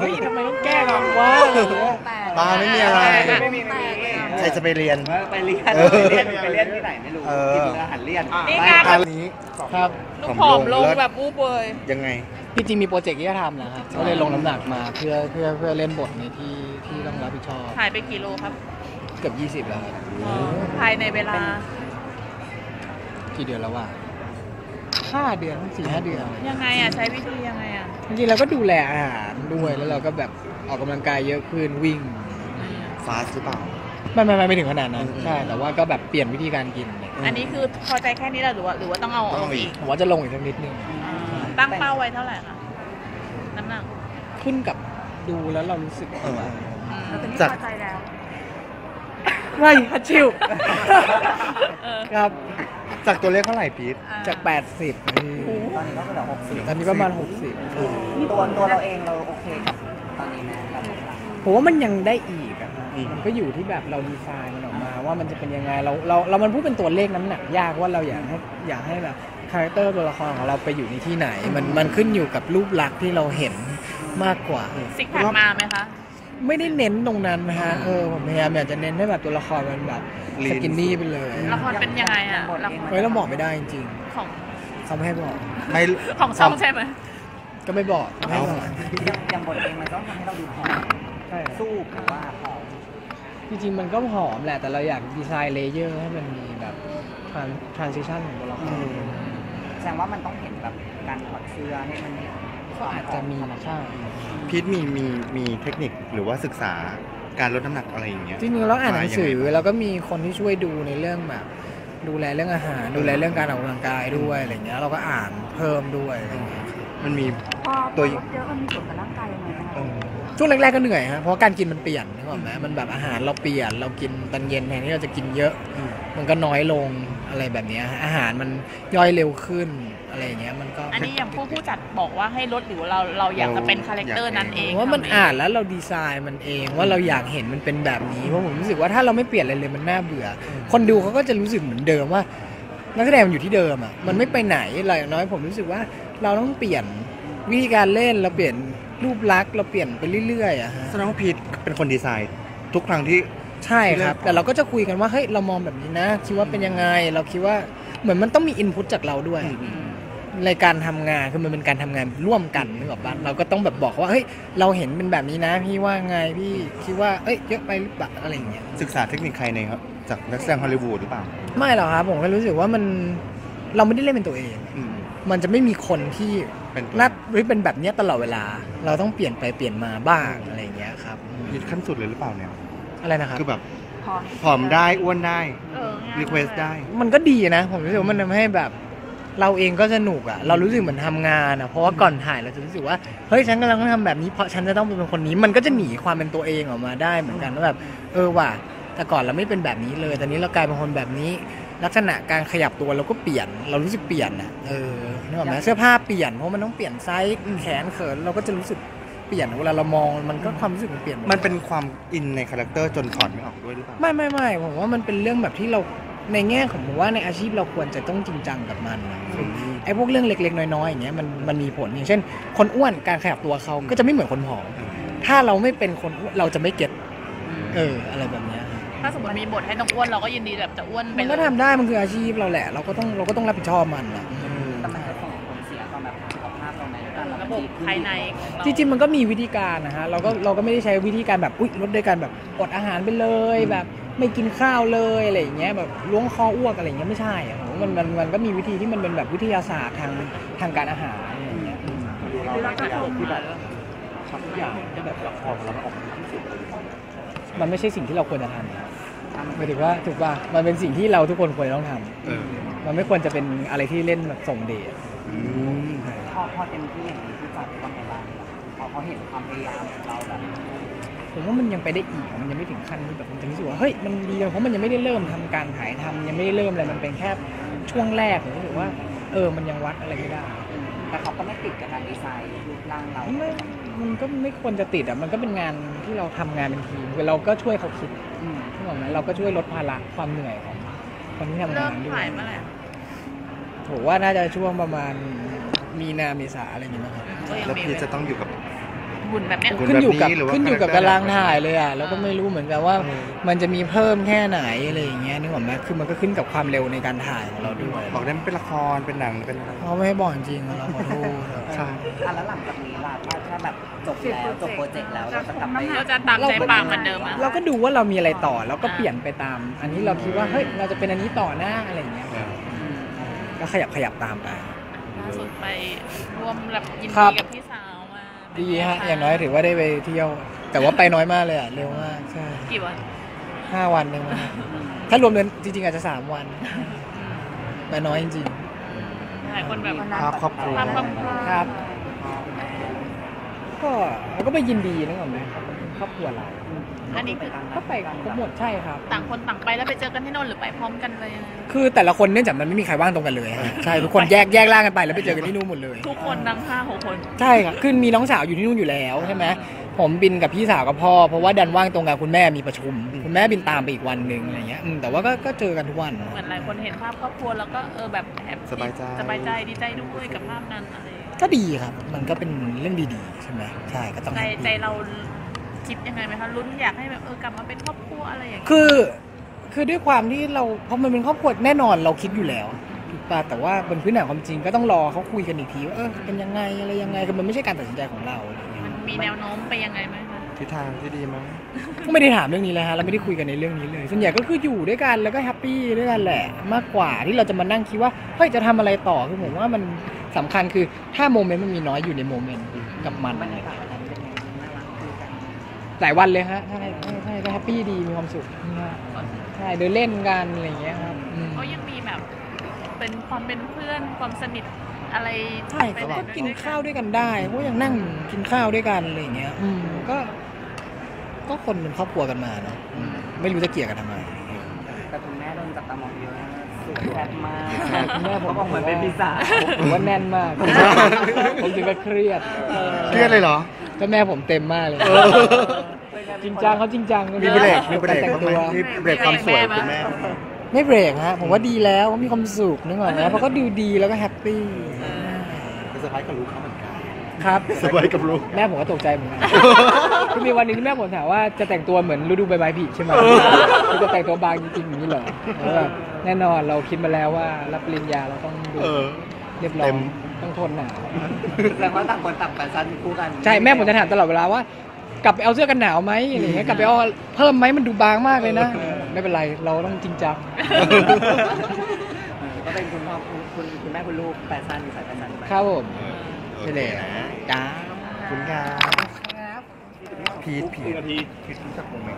เฮ้ยทำไมต้องแกล้งอะวะอะไรอย่างเงี้ยป้าไม่มีอะไร ไม่มีไม่มีใครจะไปเรียน ไปเรียนเออไปเรียนไปเรียนที่ไหนไม่รู้เออกินอาหารเรียนนี่ไปไง อันนี้ครับลูกผอมลงแบบอู้เบยยังไงที่จริงมีโปรเจกต์ที่จะทำนะครับก็เลยลงน้ำหนักมาเพื่อเพื่อเพื่อเล่นบทในที่ที่ต้องรับผิดชอบ หายไปกี่โลครับ เกือบ20 แล้วครับภายในเวลากี่เดือนแล้ววะห้าเดือนสี่ห้าเดือน ยังไงอะใช้วิธียังไงอะ จริงๆเราก็ดูแลอาหารด้วยแล้วเราก็แบบออกกำลังกายเยอะขึ้นวิ่งฟาสหรือเปล่า ไม่ไม่ไม่ไม่ถึงขนาดนั้นอืม ใช่แต่ว่าก็แบบเปลี่ยนวิธีการกินเนี่ยอันนี้คือพอใจแค่นี้แล้วหรือว่าหรือว่าต้องเอาต้องเอาเอาอีอีกกผมว่าจะลงอีกสักนิดนึงตั้งเป้าไว้เท่าไหร่คะน้ำหนักขึ้นกับดูแล้วเรารู้สึกเออ อืมจากไม่ฮัชิวเออครับ จากตัวเลขเท่าไหร่พีชจาก 80นี่ตอนนี้ก็คือเหลือหกสิบตอนนี้ประมาณตัวตัวเราเองเราโอเคกับตอนนี้ไหมกับ60ผมว่ามันยังได้อีกอะฮะมันก็อยู่ที่แบบเราดีไซน์มันออกมาว่ามันจะเป็นยังไงเราเราเรามันพูดเป็นตัวเลขน้ำหนักยากว่าเราอยากให้อยากให้แบบคาแรคเตอร์ตัวละครของเราไปอยู่ในที่ไหน มันมันขึ้นอยู่กับรูปลักษณ์ที่เราเห็นมากกว่าซิกแพคมาไหมคะ ไม่ได้เน้นตรงนั้นนะฮะเออผมพยายามอยากจะเน้นให้แบบตัวละครมันแบบskinny ไปเลยละครเป็นยังไงอะละครเฮ้ยเราบอกไม่ได้จริงของๆเขาไม่ให้บอก ไม่ของช่องใช่ไหมก็ไม่บอกไม่ให้บอกยังยังบทเองมันต้องทำให้เราดูผอมใช่สู้หรือว่าผอมจริงๆมันก็ผอมแหละ แต่เราอยากดีไซน์ layer ให้มันมีแบบ transition ของตัวละคร แสดงว่ามันต้องเห็นแบบการถอดเสื้อให้มันเห็น ก็อาจจะมีใช่พีชมีมีมีเทคนิคหรือว่าศึกษาการลดน้ำหนักอะไรอย่างเงี้ยจริงๆเราอ่านหนังสือมายังไงบ้างแล้วก็มีคนที่ช่วยดูในเรื่องแบบ ดูแลเรื่องอาหาร ดูแลเรื่องการออกกำลังกายด้วยอะไรเงี้ยเราก็อ่านเพิ่มด้วยอะไรเงี้ยมันมีพอตัวลดเยอะมันมีผลกับร่างกายยังไงบ้างเออช่วงแรกๆก็เหนื่อยฮะเพราะว่าการกินมันเปลี่ยนนึกออกไหมมันแบบอาหารเราเปลี่ยน เรากินตอนเย็นแทนที่เราจะกินเยอะอืมมันก็น้อยลง อะไรแบบเนี้ยฮะอาหารมันย่อยเร็วขึ้นอะไรอย่างเงี้ยมันก็อันนี้อย่างผู้ผู้จัดบอกว่าให้ลดหรือว่าเราเราอยากจะเป็นคาแรคเตอร์นั้นเองผมว่ามันทำเงอ่านแล้วเราดีไซน์มันเองว่าเราอยากเห็นมันเป็นแบบนี้เพราะผมรู้สึกว่าถ้าเราไม่เปลี่ยนอะไรเลยมันน่าเบื่ออคนดูเขาก็จะรู้สึกเหมือนเดิมว่านักแสดงมันอยู่ที่เดิมอะมันไม่ไปไหนอะไรอย่างน้อยผมรู้สึกว่าเราต้องเปลี่ยนวิธีการเล่นเราเปลี่ยนรูปลักษณ์เราเปลี่ยนไปเรื่อยๆอะฮะแสดงว่าพีทเป็นคนดีไซน์ ทุกครั้งที่ ใช่ครับที่เริ่มแต่เราก็จะคุยกันว่าเฮ้ยเรามองแบบนี้นะ คิดว่าเป็นยังไง เราคิดว่าเหมือนมันต้องมีอินพุตจากเราด้วยในการทำงานคือมันเป็นการทำงานร่วมกันนึกออกปะเราก็ต้องแบบบอกว่าเฮ้ยเราเห็นเป็นแบบนี้นะ พี่ว่าไงพี่คิดว่าเอ้ยเยอะไปหรือเปล่าอะไรอย่างเงี้ยศึกษาเทคนิคใครในครับจากนักแสดงฮอลลีวูดหรือเปล่าไม่หรอกครับผมก็รู้สึกว่ามันเราไม่ได้เล่นเป็นตัวเองอืมมันจะไม่มีคนที่เป็นตัวนัดหรือเป็นแบบเนี้ยตลอดเวลา เราต้องเปลี่ยนไปเปลี่ยนมาบ้างอะไรอย่างเงี้ยครับอืมพีชขั้นสุดเลยหรือเปล่าเนี่ย อะไรนะครับคือแบบพอผอมได้อ้วนได้เออง่าย request ได้ มันก็ดีนะ ผมรู้สึกว่ามันทำให้แบบ เราเองก็สนุกอะเรารู้สึกเหมือนทำงานอะเพราะว่าก่อนถ่ายเราจะรู้สึกว่าเฮ้ยฉันกำลังต้องทำแบบนี้เพราะฉันจะต้องเป็นคนนี้ มันก็จะหนีความเป็นตัวเองออกมาได้เหมือนกันว่าแบบเออว่ะแต่ก่อนเราไม่เป็นแบบนี้เลยตอนนี้เรากลายเป็นคนแบบนี้ ลักษณะการขยับตัวเราก็เปลี่ยน เรารู้สึกเปลี่ยนอะเออนึกออกไหมเสื้อผ้าเปลี่ยนเพราะมันต้องเปลี่ยนไซส์แขนเขินเราก็จะรู้สึก เปลี่ยนเวลาเรามองมันก็ความรู้สึกมันเปลี่ยนหมดมันเป็นความอินในคาแรคเตอร์จนถอดไม่ออกด้วยหรือเปล่าไม่ไม่ไม่ผมว่ามันเป็นเรื่องแบบที่เราในแง่ของผมว่าในอาชีพเราควรจะต้องจริงจังกับมันนะไอ้พวกเรื่องเล็ก ๆ น้อยๆอย่างเงี้ยมันมันมีผลอย่างเช่น คนอ้วนการขยับตัวเขาก็จะไม่เหมือนคนผอมถ้าเราไม่เป็นคนอ้วนเราจะไม่เก็ตเอออะไรแบบเนี้ยถ้าสมมติมีบทให้ต้องอ้วนเราก็ยินดีแบบจะอ้วนไปมันเลก็ยทำได้มันคืออาชีพเราแหละ เราก็ต้องเราก็ต้องรับผิดชอบมันอะ บบภายในของเราจริงๆมันก็มีวิธีการนะฮะเราก็เราก็ไม่ได้ใช้วิธีการแบบอุ้ยลดด้วยการแบบอดอาหารไปเลยแบบไม่กินข้าวเลยอะไรอย่างเงี้ยแบบล้วงคออ้วกอะไรอย่างเงี้ยไม่ใช่อะผมว่ามันมันมันก็มีวิธีที่มันเป็นแบบวิทยาศาสตร์ทางทางการอาหารอะไรอย่างเงี้ยหรือเราจะชมทำทุกอย่างที่แบบละครเราออกมาที่สุดมันไม่ใช่สิ่งที่เราควรจะทำหมายถึงว่าถูกป่ะมันเป็นสิ่งที่เราทุกคนควรจะต้องทำเออมันไม่ควรจะเป็นอะไรที่เล่นแบบส่งเดช อืมพ อพอเต็มที่อย่างนี้ที่จัดต้องไปบ้างพอเขาเห็นความพยายามของเราแบบผมว่ามันยังไปได้อีกมันยังไม่ถึงขั้นที่แบบมันจะรู้สึกว่าเฮ้ยมันดีเลยเพราะมันยังไม่ได้เริ่มทำการถ่ายทำยังไม่ได้เริ่มอะไรมันเป็นแค่ช่วงแรกผมรู้สึกว่า เออมันยังวัดอะไรไม่ได้ แต่เขาก็ไม่ติดกับการดีไซน์รูปร่างเราไม่มันก็ไม่ควรจะติดอะมันก็เป็นงานที่เราทำงานเป็นทีมคือเราก็ช่วยเขาคิดอืมถูกไหมเราก็ช่วยลดภาระความเหนื่อยของคนที่ทำงานด้วยเริ่มถ่ายเมื่อไหร่ถือว่าน่าจะช่วงประมาณ มีนาเมษาอะไรอย่างเงี้ยนะครับก็ยังแล้วมีพีชจะต้องอยู่กับ หุ่นแบบเนี้ยหุ่ขึ้นอยู่กับแบบนี้หรือว่าขึ้นอยู่กับคาแรคเตอร์ตารางถ่ายเลยอะแล้วก็ไม่รู้เหมือนกันว่าเออมันจะมีเพิ่มแค่ไหนอะไรอย่างเงี้ยนึกออกไหมคือมันก็ขึ้นกับความเร็วในการถ่ายของเราด้วยบอกได้ไหมเป็นละครเป็นหนังเป็นอะไร เขาไม่ให้บอกจริงๆเราขอโทษใช่ อะแล้วหลังจากนี้ล่ะถ้าถ้าแบบจบแล้วจบโปรเจกต์แล้วเราจะกลับไป เราจะตามใจปากเหมือนเดิมอะ เราก็ดูว่าเรามีอะไรต่อแล้วก็เปลี่ยนไปตาม อันนี้เราคิดว่าเฮ้ยเราจะเป็นอันนี้ต่อหน้าอะไรอย่างเงี้ยก็ขยับขยับตามไปล่า สุดไปร่วมแบบยินครัดีบ กับพี่สาวมาดีฮะอย่างน้อยถือว่าได้ไปเที่ยว แต่ว่าไปน้อยมากเลยอะ เร็วมาก ใช่กี่วันห้าวันเองมั้งถ้ารวมเดือนจริงๆ อาจจะสามวันไปน้อยจริง หลายคนแบบภาพครอบครัวภาพครอบครัวๆครับ ก็เราก็ไปยินดีนึกออกไหมครับเป็น ครอบครัวเราอันนี้คือก็ไปครบหมดใช่ครับ ต่างคนต่างไปแล้วไปเจอกันที่โน่นหรือไปพร้อมกันเลยยังไงคือแต่ละคนเนื่องจากมันไม่มีใครว่างตรงกันเลยฮะใช่ทุกคนแยกแยกร่างกันไปแล้วไปเจอกันที่นู่นหมดเลย ทุกคนทั้งห้าหกคน ใช่ครับคือมีน้องสาวอยู่ที่นู่นอยู่แล้วใช่ไหมผมบินกับพี่สาวกับพ่อเพราะว่าดันว่างตรงกับคุณแม่มีประชุม คุณแม่บินตามไปอีกวันหนึ่งอะไรเงี้ยอืมแต่ว่าก็ก็เจอกันทุกวัน เหมือนหลายคนเห็นภาพครอบครัวแล้วก็เออแบบแฮปปี้สบายใจ สบายใจดีใจด้วยกับภาพนั้นอะไรอย่างเงี้ยก็ดีครับ มันก็เป็นเรื่องดีๆ ใช่ไหมใช่ก็ต้องใจแฮปปี้ใจเรา คิดยังไงไหมคะลุ้นอยากให้แบบเออกลับมาเป็นครอบครัวอะไรอย่างเงี้ยคือคือด้วยความที่เราเพราะมันเป็นครอบครัวแน่นอนเราคิดอยู่แล้วถูกป่ะแต่ว่าบนพื้นฐานความจริงก็ต้องรอเขาคุยกันอีกทีว่าเออเป็นยังไงอะไรยังไงคือมันไม่ใช่การตัดสินใจของเราอะไรเงี้ยมันมีแนวโน้มไปยังไงไหมคะทิศทางที่ดีไหมก็ไม่ได้ถามเรื่องนี้เลยฮะเราไม่ได้คุยกันในเรื่องนี้เลยส่วนใหญ่ก็คืออยู่ด้วยกันแล้วก็แฮปปี้ด้วยกันแหละมากกว่าที่เราจะมานั่งคิดว่าเฮ้ยจะทำอะไรต่อคือผมว่ามันสำคัญคือถ้าโมเมนต์มันมีน้อยอยู่ในโมเมนต์กับมัน หลายวันเลยฮะใช่ใช่ใช่ก็แฮปปี้ดีมีความสุขนะฮะใช่เดินเล่นกันอะไรอย่างเงี้ยครับอืม เขายังมีแบบ เป็นความเป็นเพื่อนความสนิทอะไรใช่ไปเขาไหก็ด้วยกินข้าวด้วยกันได้เขาก็ยังนั่งกินข้าวด้วยกันอะไรอย่างเงี้ย อืมก็ ก็คนเป็นครอบครัวกันมาเนาะอืมไม่รู้จะเกลียดกันทำไม แต่คุณแม่โดนจับตามองเยอะนะสวยแซ่บมากคุณแม่ผม เขาบอกเหมือนเป็นพี่สาวผมว่าแน่นมาก ผมถึงกับเครียด เครียดเลยเหรอ ก็แม่ผมเต็มมากเลย จริงจังเขาจริงจังมีเบรกมีเบรกแต่งบ้างไหมตัวมีเบรกความสวยคุณแม่ ไม่เบรกฮะ ผมว่าดีแล้วเขามีความสุขนึกออกไหมเพราะก็ดูดีแล้วก็แฮปปี้เซอร์ไพรส์กับลูกเขาเหมือนกันครับเซอร์ไพรส์กับลูกแม่ผมก็ตกใจเหมือนกันคือมีวันหนึ่งที่แม่ผมถามว่าจะแต่งตัวเหมือนฤดูใบไม้ผลิใช่ไหมคือจะแต่งตัวบางจริงๆอย่างนี้เหรอเออแน่นอนเราคิดมาแล้วว่ารับปริญญาเราต้องดูเออเรียบร้อเต็ม ต้องทนหนาวแสดงว่าต่างคนต่างแฟชั่นคู่กันใช่แม่ผมจะถามตลอดเวลาว่า กลับไปเอาเสื้อกันหนาวไหมอะไรอย่างเงี้ยกลับไปเอาเพิ่มไหมมันดูบางมากเลยนะ ไม่เป็นไรเราต้องจริงจังเออก็เป็นคุณพ่อคุณคุณคุณแม่คุณลูกแฟชั่นสายแฟชั่นไปครับผมโอใช่เคเลยนะจ้าคุณงามพีทพีทพีทรู้จักวงไหม